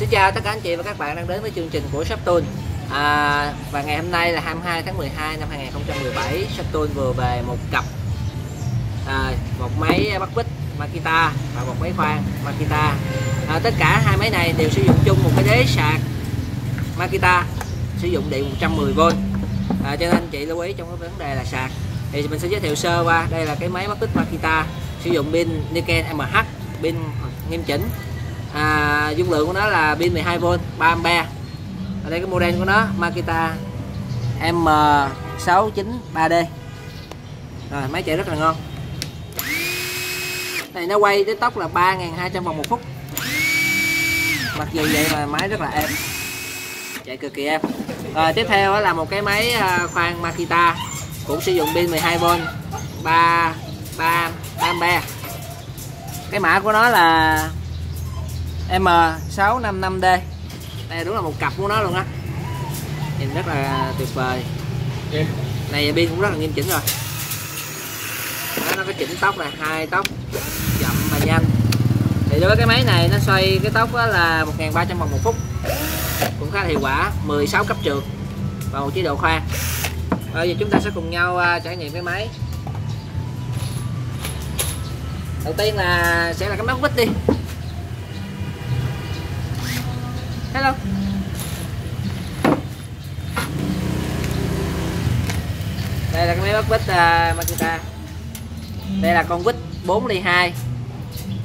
Xin chào tất cả anh chị và các bạn đang đến với chương trình của Shoptool à, Và ngày hôm nay là 22 tháng 12 năm 2017 Shoptool vừa về một cặp à, Một máy bắt bích Makita và một máy khoan Makita. À, Tất cả hai máy này đều sử dụng chung một cái đế sạc Makita Sử dụng điện 110V à, Cho nên anh chị lưu ý trong cái vấn đề là sạc. Thì mình sẽ giới thiệu sơ qua Đây là cái máy bắt bích Makita Sử dụng pin Niken MH Pin nghiêm chỉnh. À, dung lượng của nó là pin 12V 3 A ở đây cái model của nó, Makita M693D rồi, máy chạy rất là ngon. Này, nó quay tới tốc là 3.200 vòng một phút. Mặc dù vậy mà máy rất là êm. Chạy cực kỳ êm. Rồi, tiếp theo là một cái máy à, khoan Makita cũng sử dụng pin 12V 3 3 3A cái mã của nó là M655D đây đúng là một cặp của nó luôn á. Nhìn rất là tuyệt vời. Yeah. này pin cũng rất là nghiêm chỉnh rồi. Đó, nó có chỉnh tốc này hai tốc chậm mà nhanh. Thì đối với cái máy này nó xoay cái tốc là 1.300 vòng một phút. Cũng khá là hiệu quả 16 cấp trượt và một chế độ khoan. Bây giờ chúng ta sẽ cùng nhau à, trải nghiệm cái máy. Đầu tiên là sẽ là cái mắt vít đi hello. Đây là cái máy bắt vít uh, Makita. Đây là con vít 4 ly 2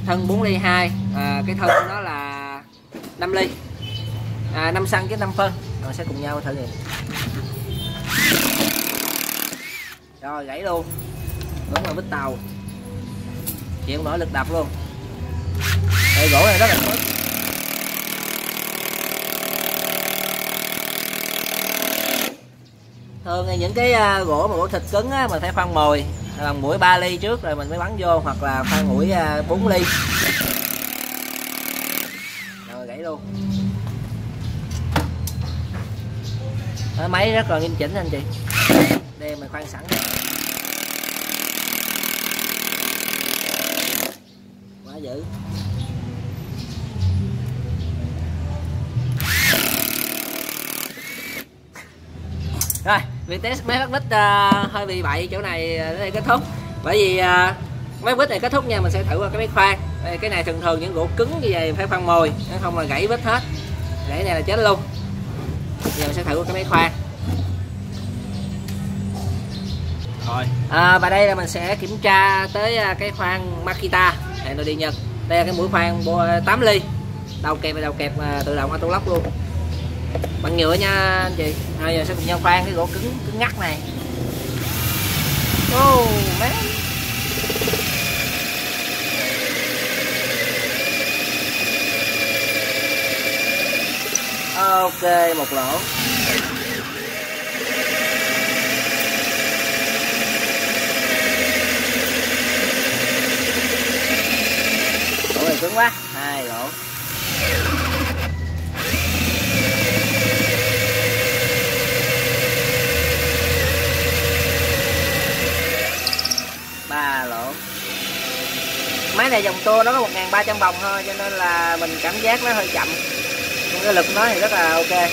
thân 4 ly 2 à, cái thân của nó là 5 ly. À, 5 xăng với 5 phân. Rồi sẽ cùng nhau thử nghiệm. Rồi gãy luôn. Đúng là vít tàu. Chịu nổi lực đập luôn. Đây gỗ này rất là tốt. Thường thì những cái à, gỗ mà gỗ thịt cứng á, mình phải khoan mồi bằng mũi 3 ly trước rồi mình mới bắn vô hoặc là khoan mũi 4 ly. Rồi gãy luôn. Đó, máy rất là nghiêm chỉnh anh chị. Đây mình khoan sẵn. Quá dữ. Rồi việc test máy vít uh, hơi bị bậy chỗ này đến đây kết thúc. Bởi vì uh, máy vít này kết thúc nha mình sẽ thử qua cái máy khoan đây, cái này thường thường những gỗ cứng như vậy phải khoan mồi nó không là gãy vít hết. Gãy này là chết luôn. Giờ mình sẽ thử qua cái máy khoan rồi. À, và đây là mình sẽ kiểm tra tới cái khoan Makita này nó đi Nhật. Đây là cái mũi khoan 8 ly. Đầu kẹp và đầu kẹp tự động auto lock luôn bằng nhựa nha, anh chị. Rồi, giờ sẽ cùng nhau khoan cái gỗ cứng cứng ngắt này. Oh man ok, một lỗ. Lỗ này cứng quá hai lỗ ba lỗ. Máy này dòng tua nó có 1.300 vòng thôi, cho nên là mình cảm giác nó hơi chậm. Nhưng cái lực nó thì rất là ok.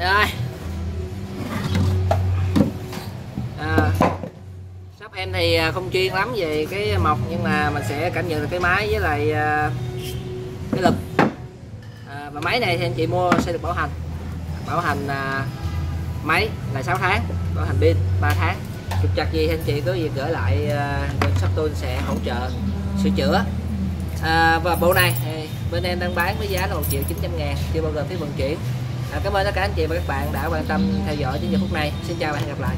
Rồi em thì à, không chuyên lắm về cái mộc nhưng mà mình sẽ cảm nhận được cái máy với lại à, cái lực. À, và máy này thì anh chị mua sẽ được bảo hành. Bảo hành à, máy là 6 tháng bảo hành pin 3 tháng. Trục chặt gì anh chị có gì gửi lại à, shop tôi sẽ hỗ trợ sửa chữa. À, và bộ này bên em đang bán với giá là 1 triệu 900 ngàn chưa bao gồm phí vận chuyển. À, cảm ơn tất cả anh chị và các bạn đã quan tâm theo dõi đến giờ phút này. Xin chào và hẹn gặp lại.